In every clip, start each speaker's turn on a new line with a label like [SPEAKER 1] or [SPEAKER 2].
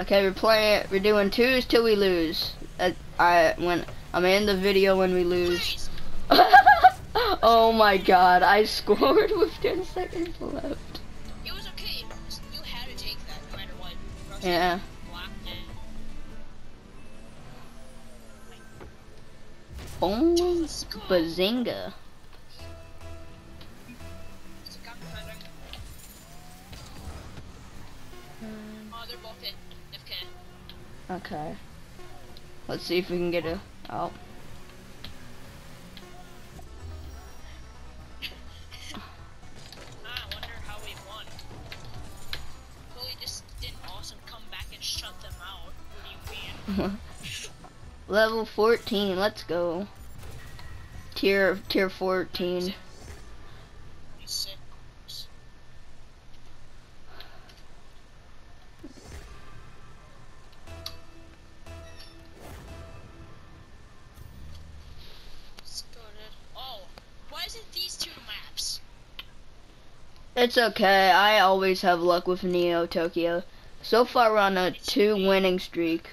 [SPEAKER 1] Okay, we're playing. We're doing twos till we lose. Uh, I when I'm in the video when we lose. oh my god! I scored with 10 seconds left.
[SPEAKER 2] It was okay. You had to take that no matter what.
[SPEAKER 1] Yeah.
[SPEAKER 2] it, blocked it.
[SPEAKER 1] Boom! Bazinga! Okay. Let's see if we can get a. Oh.
[SPEAKER 2] Ah, I wonder how we won. Well, we just did awesome come back and shut them out. What do you mean?
[SPEAKER 1] Level 14. Let's go. Tier tier 14.
[SPEAKER 2] Why is it these two maps?
[SPEAKER 1] It's okay. I always have luck with Neo Tokyo. So far, we're on a two winning streak.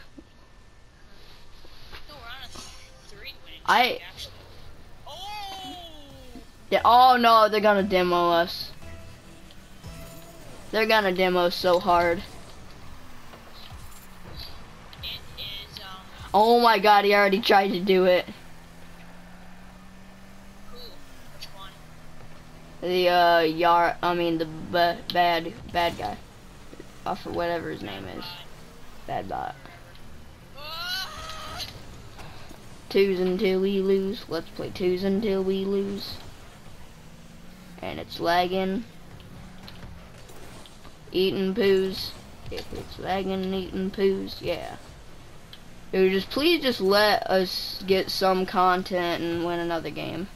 [SPEAKER 2] No, we're on a winning
[SPEAKER 1] I-.
[SPEAKER 2] Oh!
[SPEAKER 1] Yeah, oh no, they're gonna demo us. They're gonna demo so hard.
[SPEAKER 2] It is, um,
[SPEAKER 1] Oh my god, he already tried to do it. The uh yar I mean the bad bad guy. Uh, for whatever his name is. Bad bot. Twos until we lose. Let's play twos until we lose. And it's lagging. Eating poos. If it's lagging, eating poos, yeah. Dude, just please just let us get some content and win another game.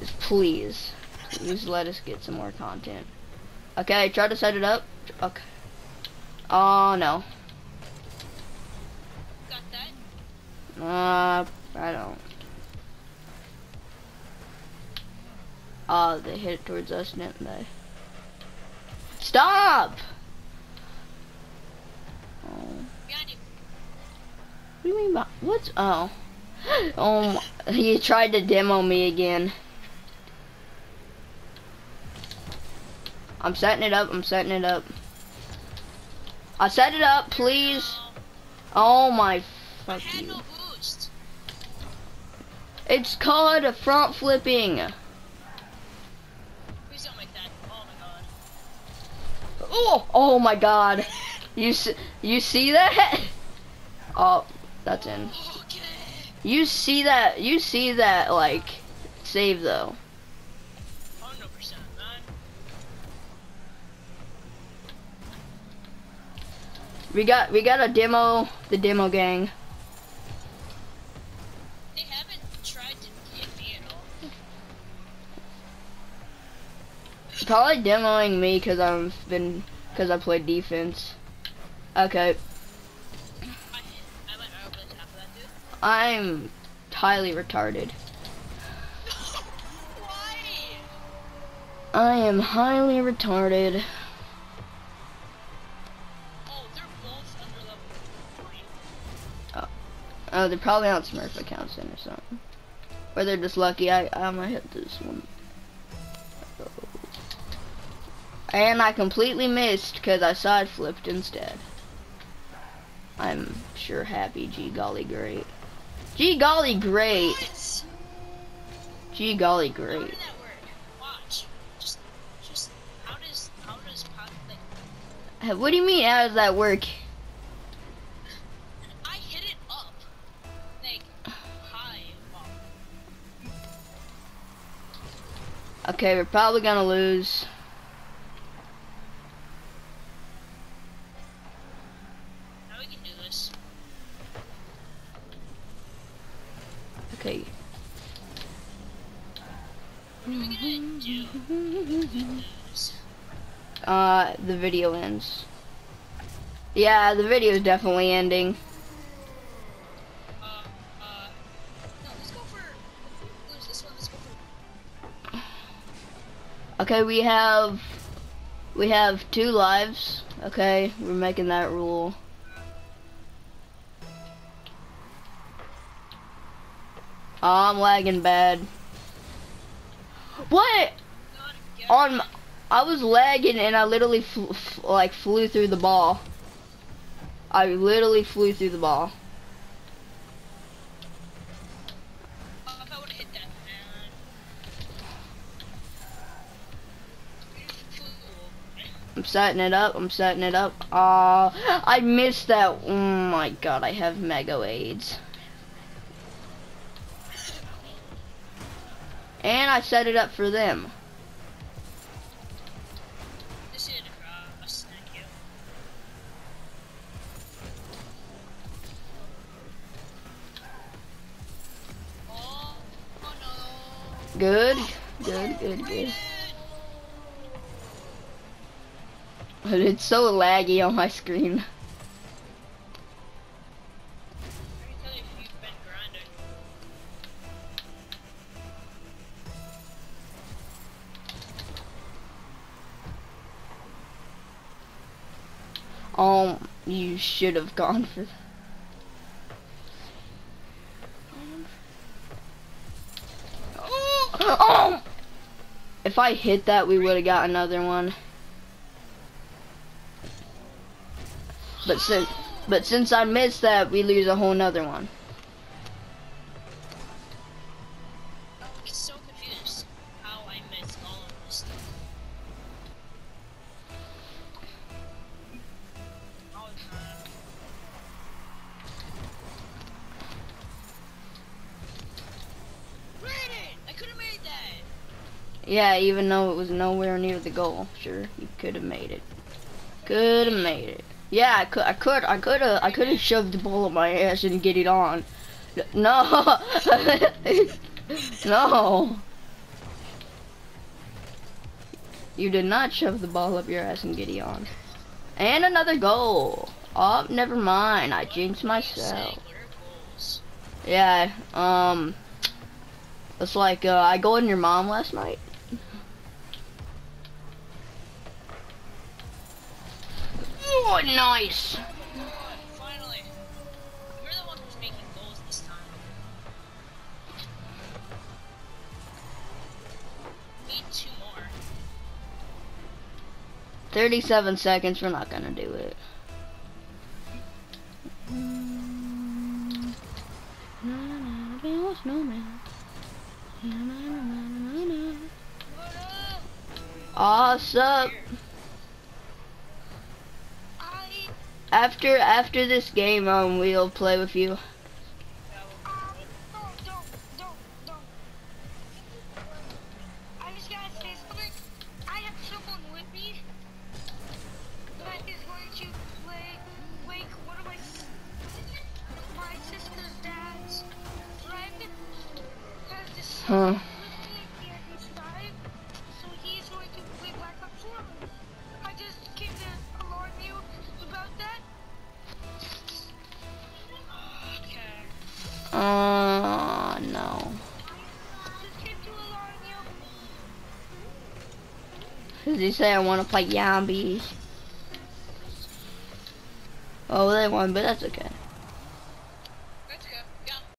[SPEAKER 1] Just please. Please let us get some more content. Okay, try to set it up. Okay. Oh no.
[SPEAKER 2] Got that?
[SPEAKER 1] Uh, I don't. Oh, they hit it towards us, didn't they? Stop! Oh, what do you mean by what's oh? Oh, he tried to demo me again. I'm setting it up. I'm setting it up. I set it up, please. Oh my
[SPEAKER 2] I
[SPEAKER 1] fuck
[SPEAKER 2] had
[SPEAKER 1] you.
[SPEAKER 2] no boost.
[SPEAKER 1] It's called a front flipping.
[SPEAKER 2] Please don't make that. Oh my god.
[SPEAKER 1] Oh, oh my god. You see, you see that? Oh, that's in.
[SPEAKER 2] Okay.
[SPEAKER 1] You see that? You see that like save though. We got we got a demo, the demo gang.
[SPEAKER 2] They haven't tried to get me at all.
[SPEAKER 1] Probably demoing me because I've been because I played defense. Okay,
[SPEAKER 2] I, I went over the top of that dude.
[SPEAKER 1] I'm highly retarded.
[SPEAKER 2] Why?
[SPEAKER 1] I am highly retarded.
[SPEAKER 2] They're
[SPEAKER 1] probably on Smurf accounts then or something. Or they're just lucky I, I might hit this one. And I completely missed because I side flipped instead. I'm sure happy. Gee golly great. Gee golly great.
[SPEAKER 2] What?
[SPEAKER 1] Gee golly great.
[SPEAKER 2] did that work? Watch. Just, just, how does, how does like,
[SPEAKER 1] Uh, What do you mean how does that work? Okay, we're probably gonna lose.
[SPEAKER 2] Now we can do this.
[SPEAKER 1] Okay.
[SPEAKER 2] What are we gonna do? if we lose?
[SPEAKER 1] Uh, the video ends. Yeah, the video is definitely ending. Okay, we have we have two lives. Okay, we're making that rule. Oh, I'm lagging bad. What? On, I was lagging and I literally fl like flew through the ball. I literally flew through the ball. I'm setting it up. I'm setting it up. Uh, I missed that. Oh my god, I have mega AIDS. And I set it up for them.
[SPEAKER 2] Just hit it across. Thank you. No.
[SPEAKER 1] Good, good, good, good. But it's so laggy on my screen. Um, you should have gone for. Oh! If I hit that, we would have got another one. But since, but since I missed that, we lose a whole nother one.
[SPEAKER 2] So confused how I missed all of this stuff. Oh, man. Brandon! I could have made that!
[SPEAKER 1] Yeah, even though it was nowhere near the goal. Sure, you could have made it. Could have made it. Yeah, I could. I could. I could have. I could have shoved the ball up my ass and get it on. No. no. You did not shove the ball up your ass and get it on. And another goal. Oh, never mind. I jinxed myself. Yeah. Um. It's like uh, I go in your mom last night. Oh, nice.
[SPEAKER 2] Finally. You're the one who's making goals this time. Need two more.
[SPEAKER 1] 37 seconds, we're not gonna do it. Awesome.
[SPEAKER 2] I
[SPEAKER 1] After after this game, um, we'll play with you.
[SPEAKER 2] Um,
[SPEAKER 1] Does they say I want to play zombies? Oh, they won, but that's okay.